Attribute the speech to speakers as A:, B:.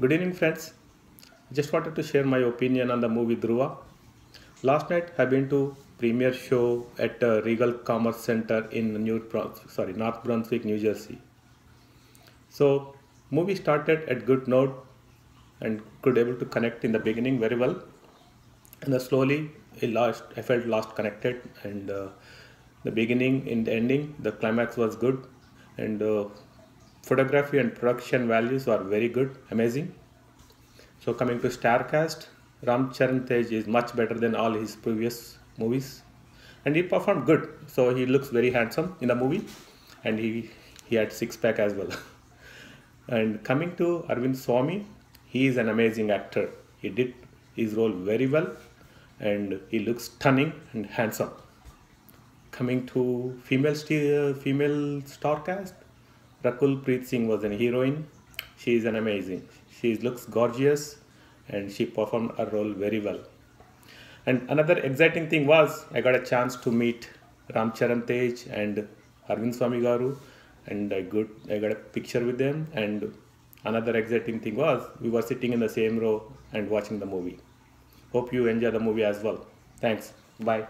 A: Good evening, friends. Just wanted to share my opinion on the movie Dhruva. Last night, I've been to premiere show at uh, Regal Commerce Center in New Brunswick, sorry, North Brunswick, New Jersey. So, movie started at good note and could able to connect in the beginning very well, and then slowly I lost. I felt lost connected, and uh, the beginning in the ending, the climax was good, and uh, photography and production values are very good, amazing. So coming to Starcast, Ram Charan Tej is much better than all his previous movies, and he performed good. So he looks very handsome in the movie, and he he had six pack as well. and coming to Arvind Swamy, he is an amazing actor. He did his role very well, and he looks stunning and handsome. Coming to female st- female star cast, Rakul Preet Singh was an heroine. She is an amazing. She looks gorgeous and she performed her role very well. And another exciting thing was I got a chance to meet Ram Charan Tej and Arvind Swamy Garu and I got, I got a picture with them and another exciting thing was we were sitting in the same row and watching the movie. Hope you enjoy the movie as well. Thanks. Bye.